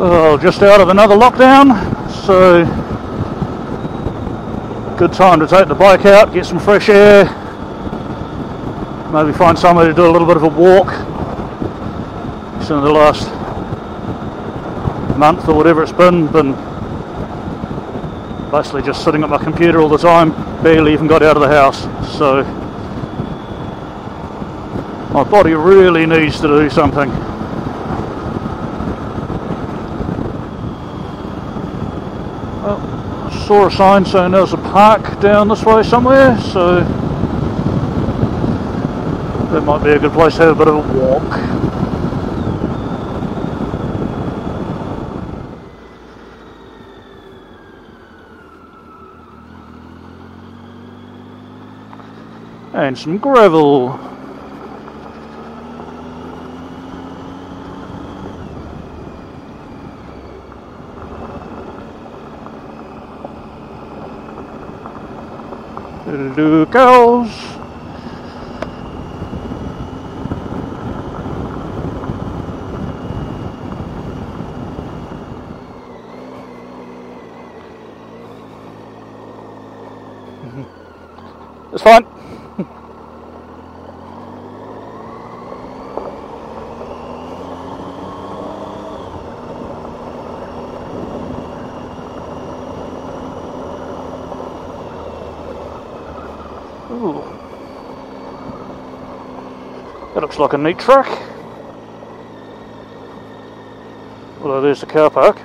Well, just out of another lockdown, so good time to take the bike out, get some fresh air, maybe find somewhere to do a little bit of a walk. So in the last month or whatever it's been, been basically just sitting at my computer all the time, barely even got out of the house. So my body really needs to do something. Well, I saw a sign saying there's a park down this way somewhere, so that might be a good place to have a bit of a walk. and some gravel. Little cows. It's fine. Ooh. That looks like a neat track. Although there's the car park.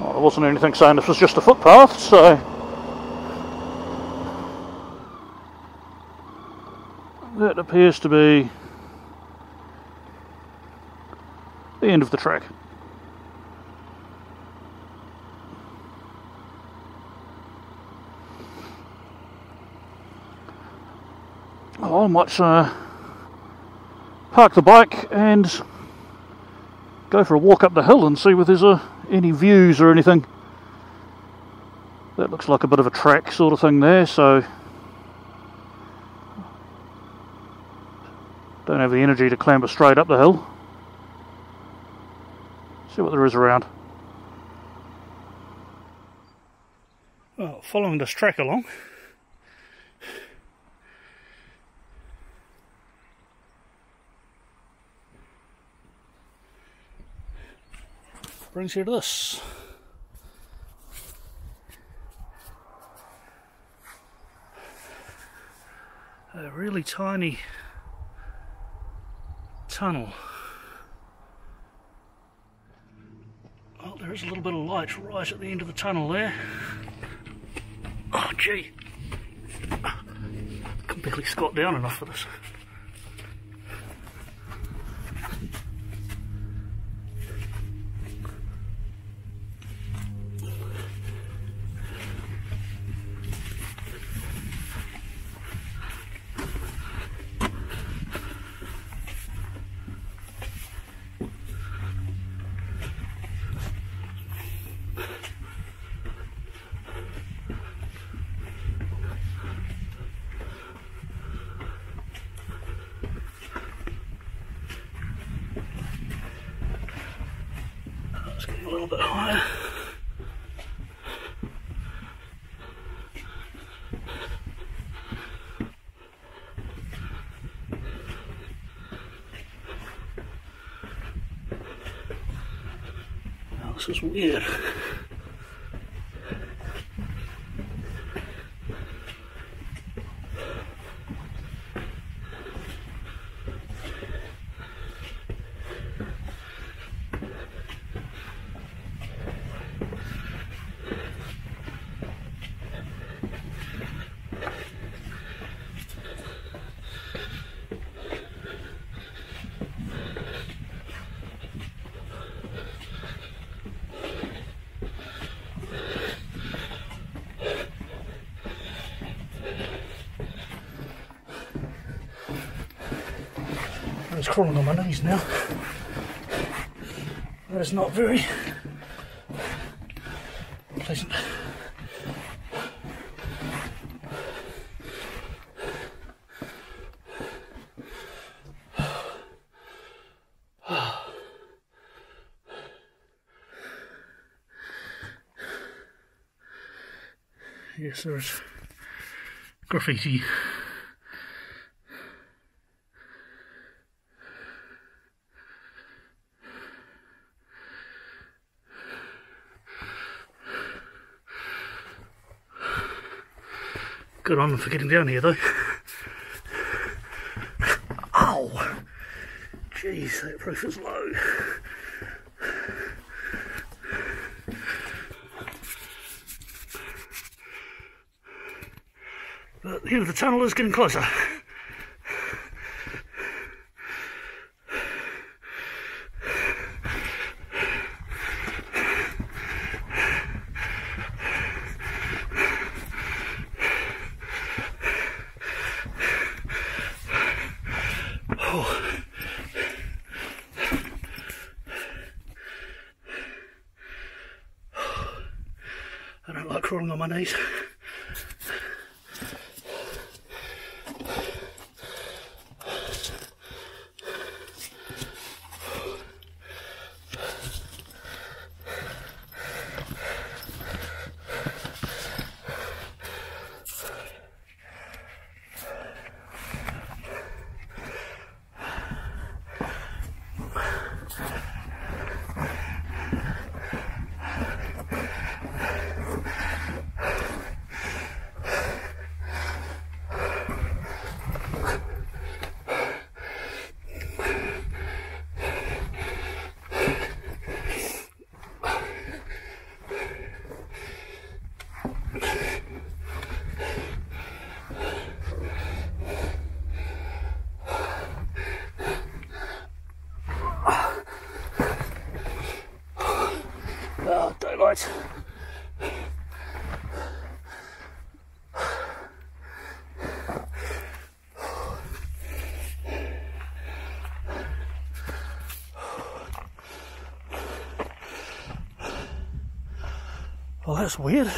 Well, there wasn't anything saying this was just a footpath, so... That appears to be the end of the track. I might uh, park the bike and go for a walk up the hill and see if there's uh, any views or anything. That looks like a bit of a track sort of thing there, so don't have the energy to clamber straight up the hill. See what there is around. Well, following this track along, brings you to this. A really tiny tunnel. Well, there is a little bit of light right at the end of the tunnel there. Oh, gee. Can barely squat down enough for this. Let's get a little bit higher. This is weird. it's crawling on my knees now. That is not very pleasant. yes, there's graffiti Good on them for getting down here though. Ow! Jeez, that roof is low. But the end of the tunnel is getting closer. I don't like crawling on my knees. Oh, daylight. Well, er that's weird.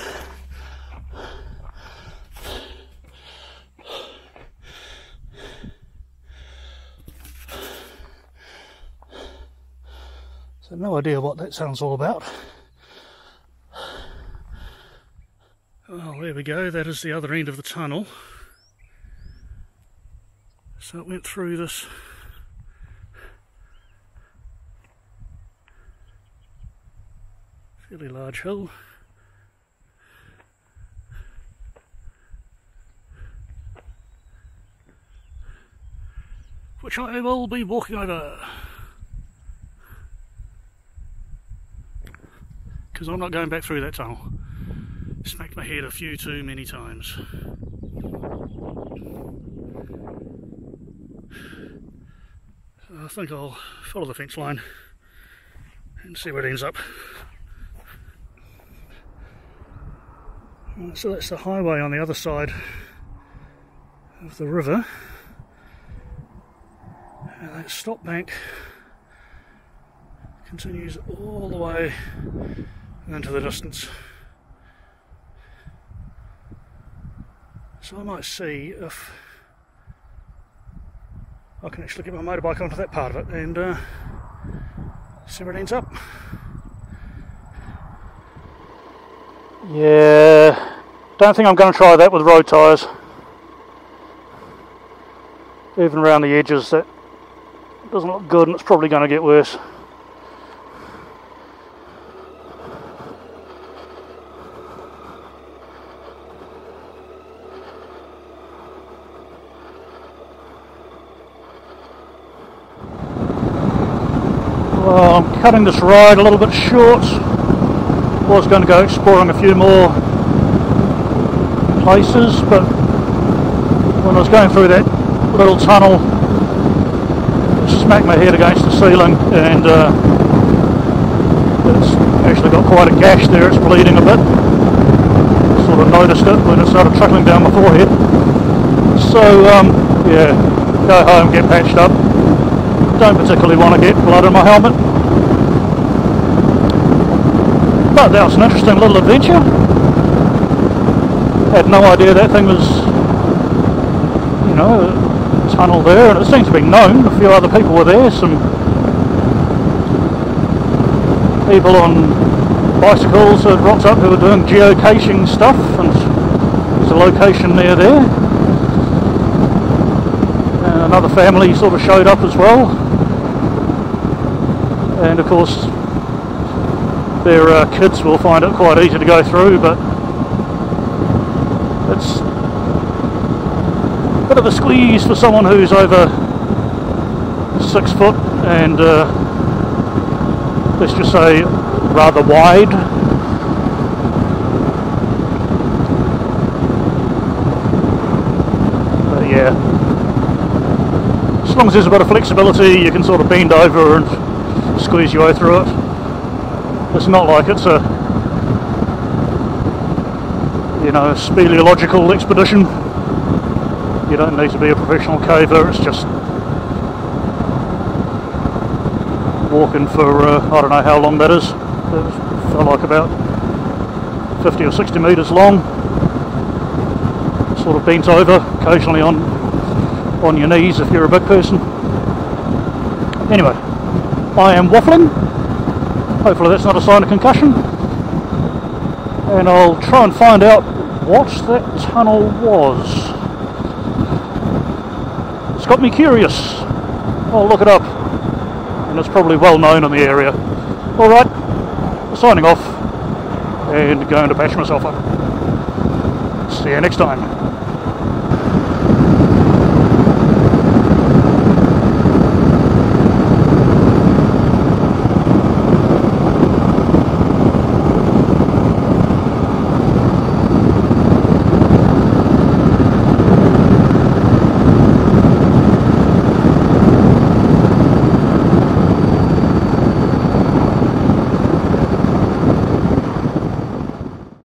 So no idea what that sounds all about. Oh, there we go. That is the other end of the tunnel. So it went through this fairly large hill. Which I will be walking over. Because I'm not going back through that tunnel smacked my head a few too many times. I think I'll follow the fence line and see where it ends up. So that's the highway on the other side of the river. And that stop bank continues all the way into the distance. So I might see if I can actually get my motorbike onto that part of it and uh, see where it ends up. Yeah, don't think I'm going to try that with road tyres. Even around the edges, that doesn't look good and it's probably going to get worse. Well, I'm cutting this ride a little bit short. Was going to go exploring a few more places, but when I was going through that little tunnel, it smacked my head against the ceiling and uh, it's actually got quite a gash there, it's bleeding a bit. Sort of noticed it when it started trickling down my forehead. So, um, yeah, go home, get patched up. Don't particularly want to get blood in my helmet. But that was an interesting little adventure. Had no idea that thing was, you know, tunnel there, and it seems to be known. A few other people were there, some people on bicycles had rocked up who were doing geocaching stuff, and there's a location near there. And another family sort of showed up as well. And of course, their uh, kids will find it quite easy to go through, but it's bit of a squeeze for someone who's over six foot and uh, let's just say rather wide. But yeah, as long as there's a bit of flexibility, you can sort of bend over and squeeze your way through it. It's not like it's a you know speleological expedition. Don't need to be a professional caver. It's just walking for uh, I don't know how long that is. It felt like about 50 or 60 metres long. Sort of bent over, occasionally on on your knees if you're a big person. Anyway, I am waffling. Hopefully that's not a sign of concussion. And I'll try and find out what that tunnel was. Got me curious. I'll look it up and it's probably well known in the area. Alright, signing off and going to patch myself up. See you next time.